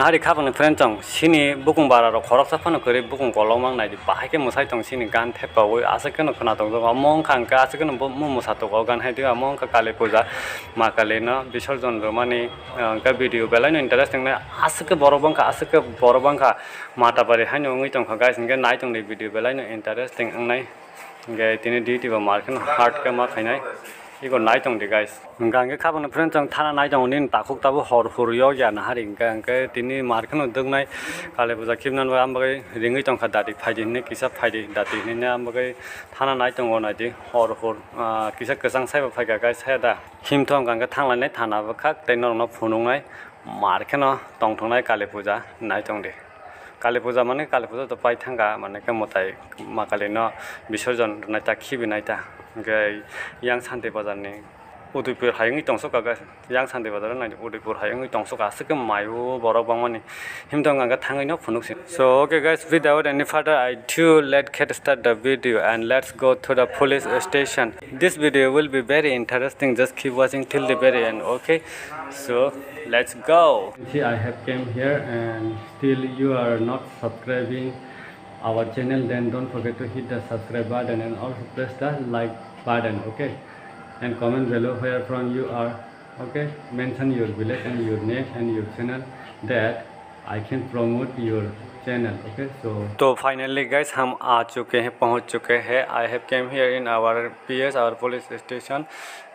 nahari khapang friend chong sini bukung bara ro khorok sapano kore bukung kolong mang nai bahai ke musai tong sini gan thepa oi asa ke no khana tong tong among khang ka asa ke no mu musa to gan hai dia among ka kale puja ma kale na বিসর্জন রমানি ka video belai no interesting na asa ke borobang ka asa ke borobang ka mata pare hai no ngi tong kha guys nge nai tong ni video belai no interesting ang nai nge tini di ti ba mar ke no heart ka ma khainai 이거 나이정데 가이스 응강게 카본 프렌정 타나 나이정은 다국다부 허르후르요 야 나하리 응강게 디니 마르크노 득나이 칼레 부자 킵난 와 암바게 링의 정 카다디 파이디네 기사 파이디 다디 니네 암바게 타나 나이정 원아디 허르후르 아 기사 그상 사이버 파이가 가이스 해다 힘통 강게 탕라네 타나바 칵 떼노노 푸농나이 마르크노 똥통나이 칼레 부자 나이정데 Kali পূজা মানে কালী পূজা তো পাই থাকা মানে কে মতাই মা কালী ন বিসর্জন নাইতা খিবি নাইতা gai yang sante bazar Hayung tongso kaga yang sante bazar na udaipur hayung tongso ka asike mayu borok bangmani himdong ganga thangai no phunuk sin so okay guys without any further ado let's get start the video and let's go to the police station. This video will be very interesting. Just keep watching till the very end okay? So let's go. See i have came here and still you are not subscribing our channel. Then don't forget to hit the subscribe button and also press the like button okay and comment below where from you are okay mention your village and your name and your channel that I can promote your channel okay so तो finally guys हम आ चुके हैं पहुँच चुके हैं I have came here in our PS our police station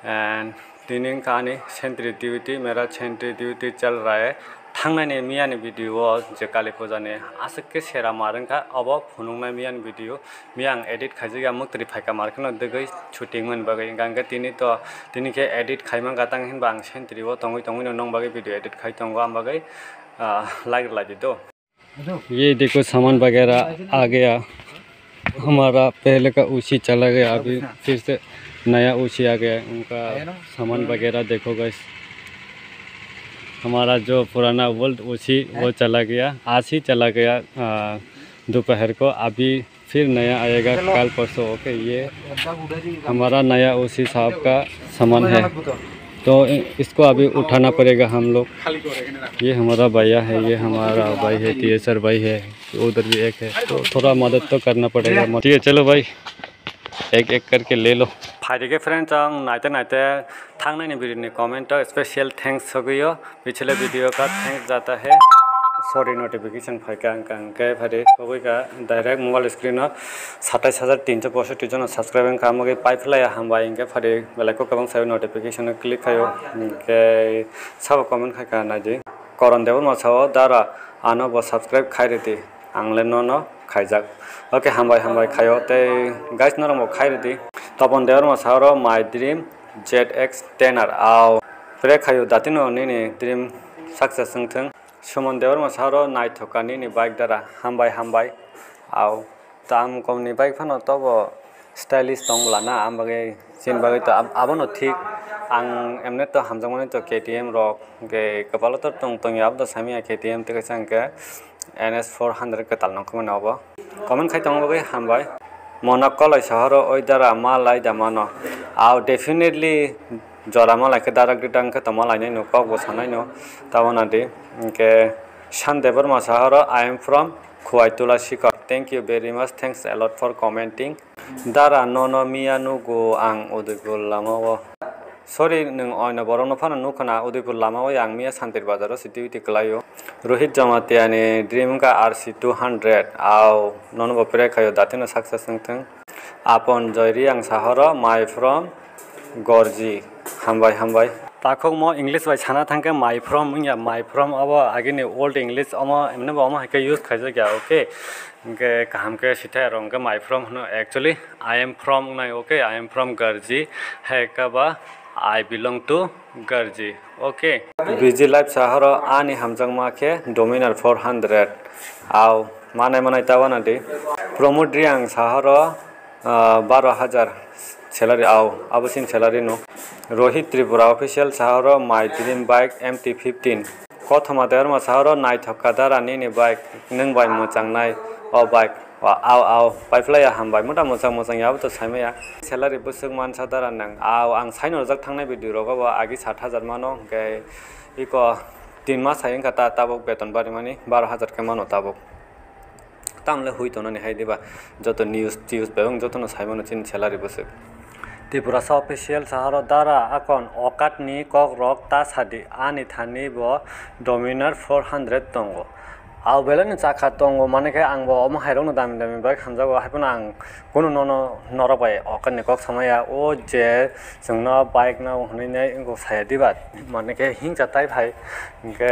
and दिनिंग कहानी सेंट्री ड्यूटी मेरा सेंट्री ड्यूटी चल रहा है थांनायनि मियानि भिडिअ जे काली फुजानि आसके सेरा मारंखा, अब फुनुंनाय मियानि भिडिअ मिया एडिट खाइजिगा मुक्तरि फाइका मारखनो दगै शुटिं मोनबागै गांगे तिनि तो तिनिखे एडिट खाइमा गातां हिनबा आं सेन्ट्रिव तंगै तंगै नंग बागै भिडिअ एडिट खाइ तंगो आं बागै लाइक लाइदि तो ये देखो सामान वगैरह आ गया। हमारा पहले का उसी चला गया, अभी फिर से नया उसी आ गया उनका सामान वगैरह देखो गैस हमारा जो पुराना वर्ल्ड उसी वो चला गया। आज ही चला गया दोपहर को। अभी फिर नया आएगा कल परसों ओके ये हमारा नया उसी साहब का सामान है। तो इसको अभी उठाना पड़ेगा हम लोग। ये हमारा भैया है ये हमारा भाई है टीएसर भाई है उधर भी एक है। तो थोड़ा मदद तो करना पड़ेगा। ठीक है चलो भाई एक एक करके ले लो। फाइदे फ्रेंड्स आं नायते नायते थांनायनि भिडिअनि कमेंट स्पेशल थैंक्स होगयो पिछले वीडियो का थैंक्स जाता है sorry notification फाइका अंके फाइदे होगैका direct mobile screen साताइस हाजार तीनशो पयसठी जन सब्सक्राइबिंग खालामोगे पाइफलाया हामबाय इंके फाइदे बेलेगखौ गोबां सायाव नोटिफिकेशन क्लिक खायो इंके साब कमेंट खायका नायदि करन देवर मासाव दारा आनो बो सब्सक्राइब खायरेदि आंले न न खायजाक ओके हामबाय हामबाय खायो ते गाइस नरम खायरेदि तपन देवर मसाहर माई ड्रीम जेड एक्स टेनर आओ प्रे खायु दातिनो निनी ड्रीम सक्सेस थिंग सुमन देवर मसाहर नाइ थका निनी बाइक दारा हामबाय हामबाय आओ ताम कमनि बाइक फन तब स्टाइलिश दंगला ना आं बगे सिन बगे त आबन ठीक आं एमने त हामजों मने त केटीएम र गे कपाल त तंग तंग याब द सामिया केटीएम त के संगे एनएस 400 के तालन कमन अब कमन खाय तंग बगे हामबाय मनक शहर ओइदारा मालाई दा मैदम आउ डेफिनेटली जर मै दा लो गाउग सो तामा सन्धे वर्मा सहर फ्रॉम फ्रम खा thank you very much thank a lot for commenting दारा नो नो मिया नु गो अङ उदुरमा सरी नो फाना नुना मिया सन्धे बाजार सिटी क्लायो रोहित जमातियानि ड्रीम का आर सी टू हंड्रेड आव नन बपेरे खायो दातिनो सक्सेस नोंथों आपन जयरी आं साहर माइ फ्रम गरजी। हामबाय हामबाय ताखौ म इंग्लिश बाय साना थांके माइ फ्रम या माइ फ्रम अब आगे ओल्ड इंग्लिश अम एमने बम हाइके यूज खाइजे गया ओके। इनके काम के सीधे रंग my from actually I am from नाइ okay I am from Garji. है कबा? I belong to Garji okay busy life সাহর আনি হামজং মাখে ডোমিনার ফোর হান্ড্রেড আও মানে মানে তাবানাটি প্রমোদ্রিয়াং সাহর বারো হাজার সেলারি আও আবসিন সেলারি নো Rohit Tripura official সাহর my dream bike M T fifteen কথমা দেহরমা সাহর নাই থকা দা রানী বাইক নাই মজাং নাই অ বাইক आव आव पाइपलाया हामबाय मोटा मोजां मोजां याबोथ' सायमाया सेलारि बोसोर मान सादारान नों आव आं साइन रजाक थांनाय भिडिअ रगाबा आगि सात हाजार मानो ओमफ्राय इक তিন মাস হাইং তা তাবক বেতন বাড়ি মানে বারো হাজার কে মানো তাবক তামলে হুইতো নানি হাই দিবা যত নিউজ টিউজ বেবং যত সাইমন চিন স্যালারি বসে ত্রিপুরা অফিসিয়াল সাহার দ্বারা এখন অকাটনি কক রক তা সাদি আনি থানি ব ডমিনার ফোর হান্ড্রেড आवबेलानि जाखा दङ मानेखाय आंबो अमा हाइरगनो दामी दामी बाइक हामजागौ न न न र नरबाय अकनि कक समय ओ जे जोंनो बाइक ना हनैनाय इंगो साया दिबात मानेखे हिङ ताइ भाइ इंके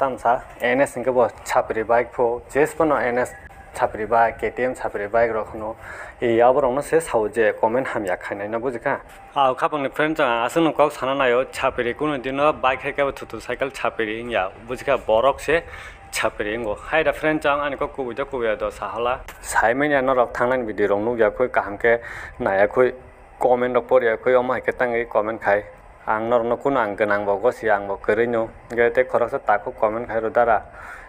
ताम छ एनएस इंके बस छापरी बाइक फो जेस पनो एनएस छापरी बाइक केटीएम छापरी बाइक रखनो याव रंनो से साउ जे कमेन्ट हम या खाइनाय ना बुझिका आव खापंगनि फ्रेंड जा आसन कक साना नायो छापरी कुन दिन बाइक हेके थुतु साइकल छापरी या बुझिका बरक से chấp chapering go hai đứa friend chang ani ko kubu ja kubu do sahala saimen ya no rok thanglan video rong nu ya khoi kaham ke na ya khoi comment rok por giờ, khoi ông hai cái tang ei comment khai. Anh nói nó cũng nor no kun ang ganang bo go si ang bo kerino ge te khó sa ta có comment khai rồi đó ro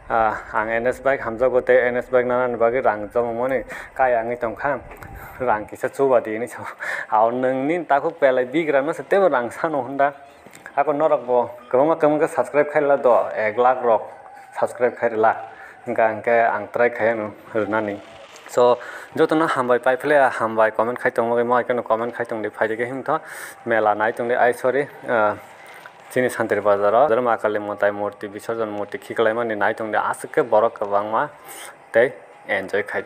dara ang NS bike hamja go te NS bike nanan bagi rang jom mone kai ang itong kham rang kisa chuba di ni chaw aw nang nin ta ko sẽ bigra no sate rang sa no hunda ako norok bo kama kama ka subscribe khaila do 1 lakh rock? Subscribe ಖೈರಿಲ್ಲ ಹಿಂಗೆ ಹಂಗೆ ಅಂತರ ಖೈನು so so जोतो न हामबाय पाइफले हामबाय comment खाइ तंगो गे comment खाइ तंगले फाइदे गे हिम मेला नाइ तंगले आइ सरी चिनि शान्तिर बजार जर माकाले मताइ मूर्ति विसर्जन मूर्ति खिकलाइ माने नाइ तंगले आसके बरक बांगमा तै एन्जॉय खाइ